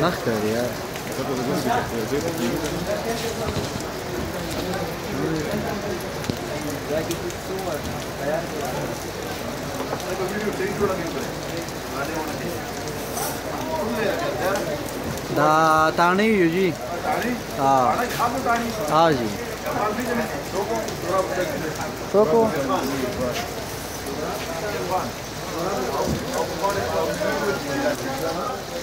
Nachteil, ja. دا تانی یو جی ها ها جی سوکو